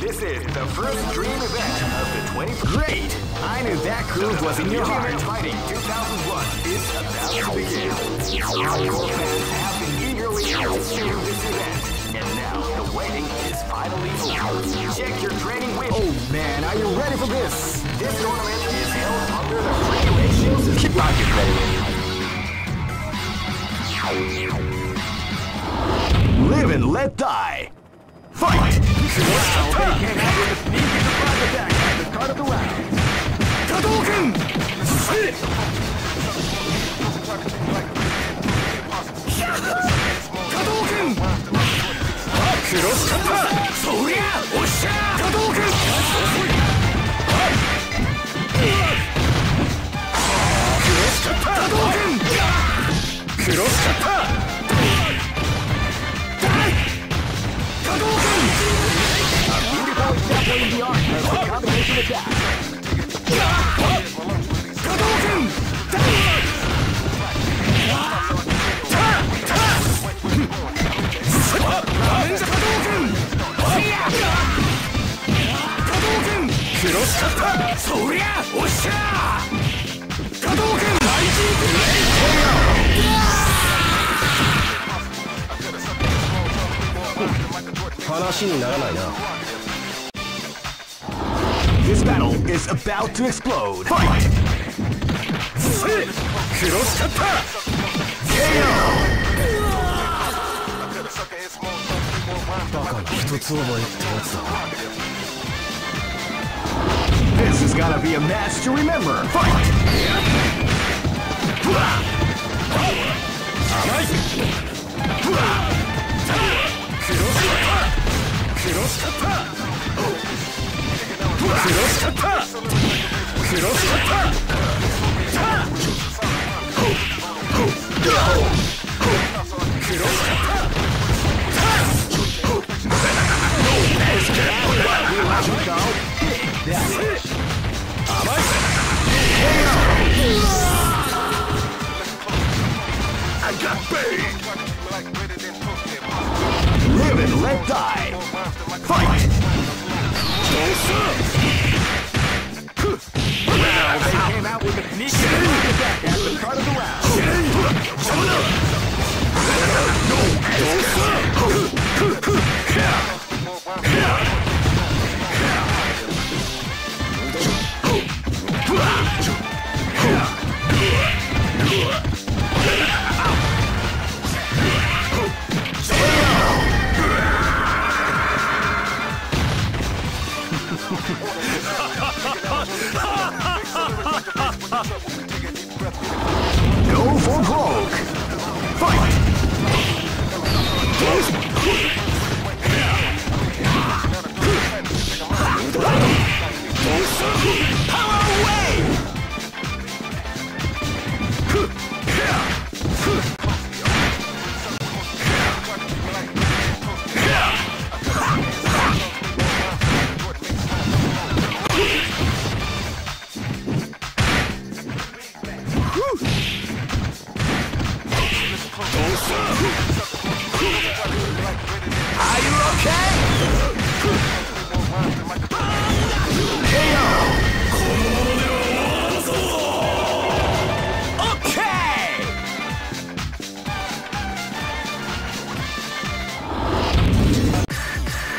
This is the first dream event of the 20th. Great! I knew that groove was in your heart. Fighting 2001 is about to begin. Hardcore fans have been eagerly anticipating this event. And now the waiting is finally over. Check your training with. Oh man, are you ready for this? This tournament is held under the system. Keep rocking, baby. Live and let die. Fight! Wow, they came out with a sneaky surprise Hadouken! Cross cutter! そりゃおっしゃー Hadouken! 大事話にならないな This battle is about to explode. Fight! Cross cutter! KO! バカな一つ覚えってやつだ gonna be a match to remember. Fight! Live and let die. Fight! Wow, they came out with the start of the round.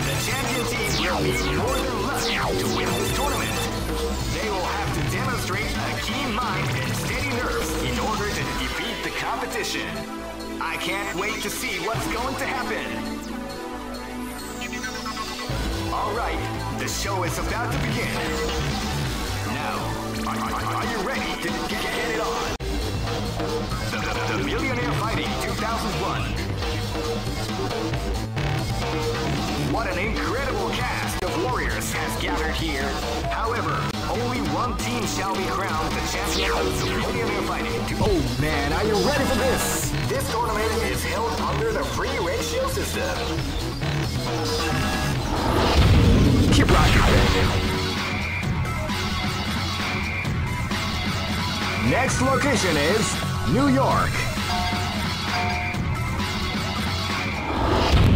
The champion team will need more than lucky to win this tournament. They will have to demonstrate a keen mind and steady nerves in order to defeat the competition. I can't wait to see what's going to happen. All right, the show is about to begin. Now, are you ready to get, get it on? The, the, the Millionaire Fighting 2001. What an incredible cast of warriors has gathered here. However, only one team shall be crowned the champion of Millionaire Fighting. Oh man, are you ready for this? This tournament is held under the free ratio system. Keep rocking, baby. Next location is New York.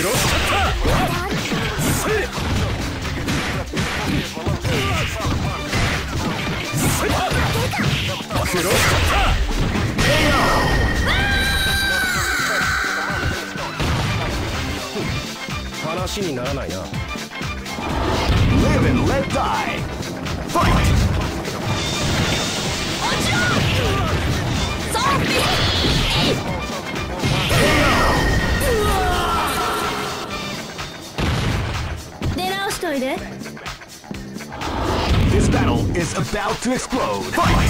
拾っちったにならないな。This battle is about to explode. Fight!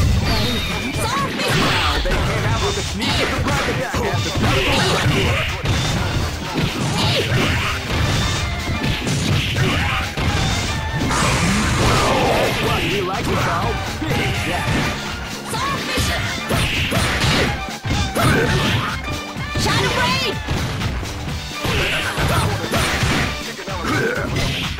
They came out with a sneaky surprise attack as the battle What, you like it, Carl? Big Jack. This is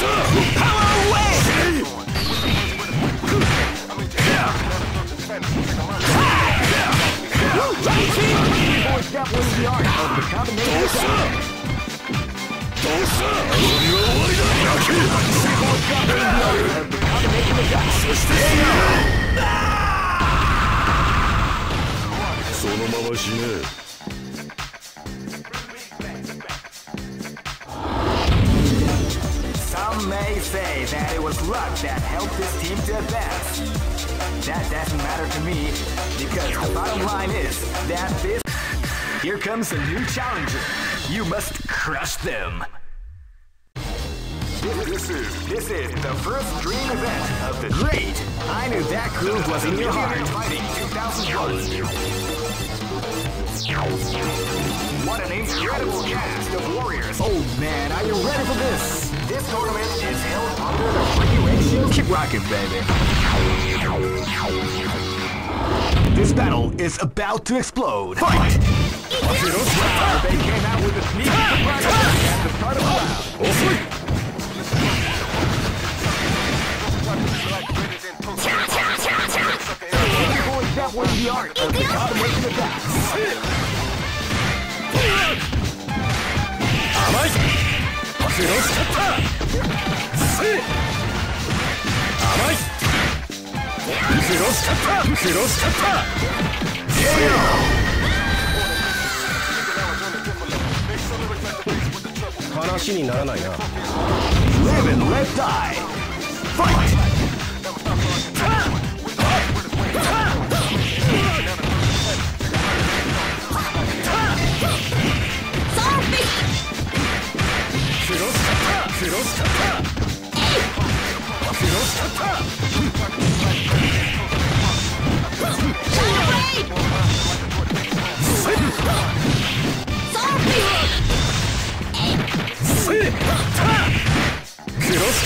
Power away! Boys got one of the art of the combination attack. Of the combination attack. そのまま死ね Some may say that it was luck that helped this team to advance. That doesn't matter to me because the bottom line is that this. Here comes a new challenger. You must crush them. This, is this is the first dream event of the great. I knew that groove was in your heart. Fighting 2001. What an incredible cast of warriors! Oh man, are you ready for this? This tournament is held under the free ratio. Keep rocking, baby. This battle is about to explode. Fight! Wow, they came out with a sneaky surprise attack at the start of the round. People is that one of the art of the combination attack. 話にならないな。Live and let die.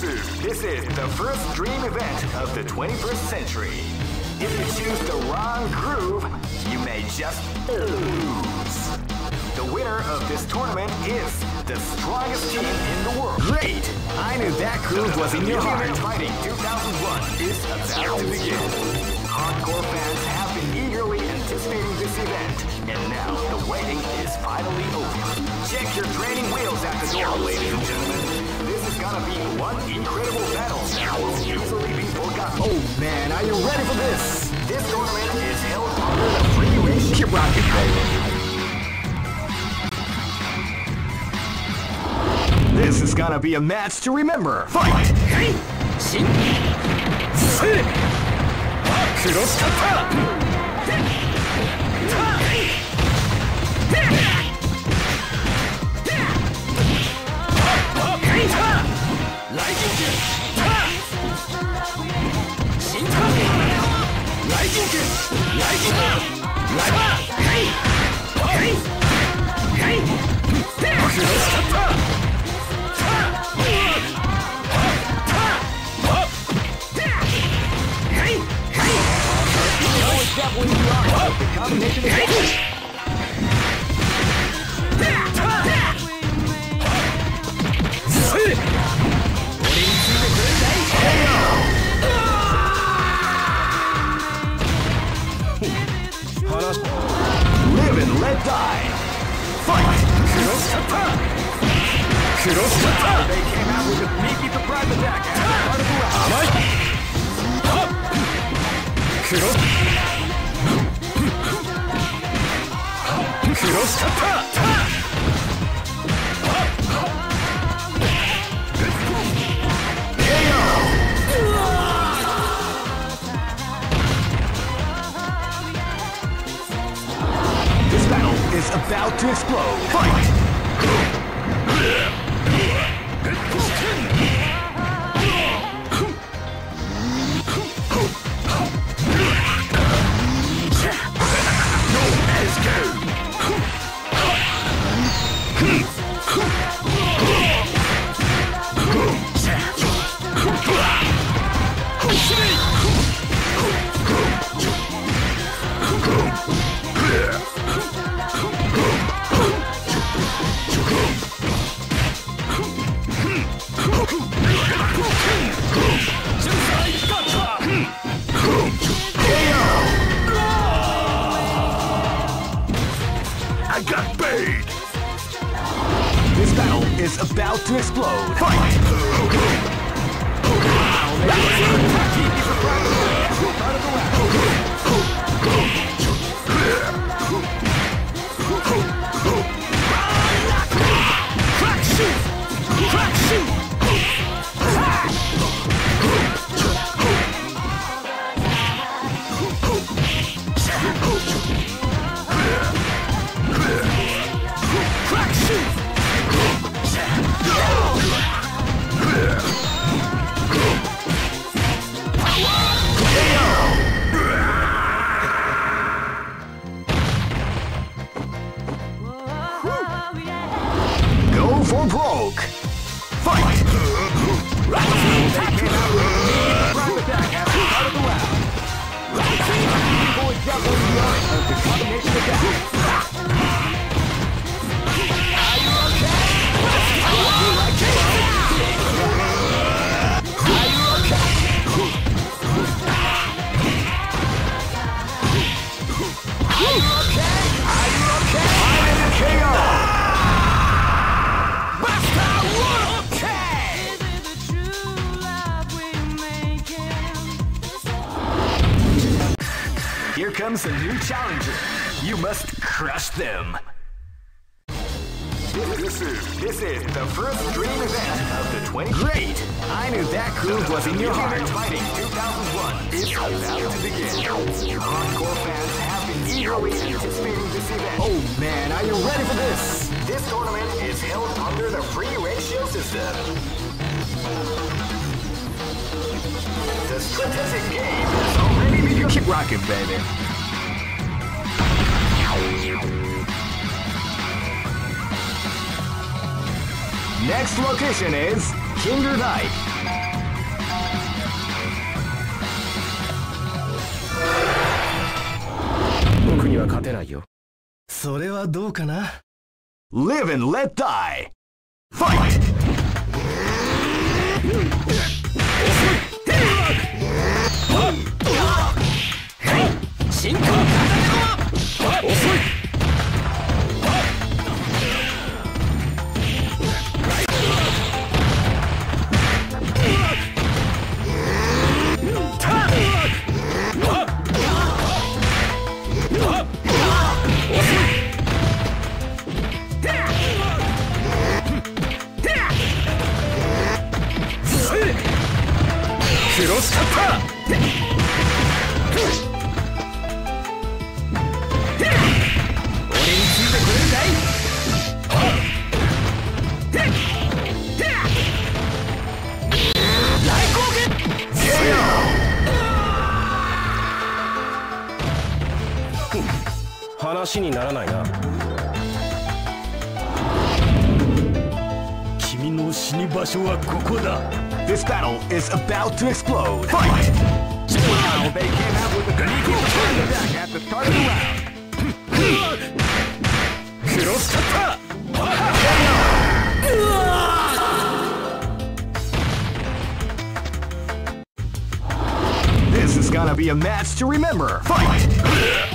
This is this is the first dream event of the 21st century. If you choose the wrong groove, you may just lose. The winner of this tournament is the strongest team in the world. Great! I knew that groove was in your heart. Fighting 2001 is about to begin. Hardcore fans have been eagerly anticipating this event, and now the waiting is finally over. Check your training wheels at the door, ladies and gentlemen. Gonna be one incredible battle. Oh man, are you ready for this? This tournament is held under the free ratio. Keep rocking, baby. This is gonna be a match to remember. Fight! Hey! Shin! 神拳雷神だライバーヘイヘイヘイ苦しかったえっ They came out with a sneaky surprise attack at the start of the. This battle is about to explode. Fight! To explode. Fight! Comes a new challenger. You must crush them. This is this is the first dream event of the 20. Great! I knew that groove was in your heart. Fighting 2001 is about to begin. Hardcore fans have been eagerly anticipating this event. Oh man, are you ready for this? This tournament is held under the free ratio system. The strategic game has already begun. Keep rocking, baby. Next location is Kinder Dike. 僕には勝てないよそれはどうかな Live and let die. Fight! 進 話にならないな君の死に場所はここだ This battle is about to explode. Fight! Now they came out with a surprise attack at the start of the round. クロスカッター This is gonna be a match to remember. Fight!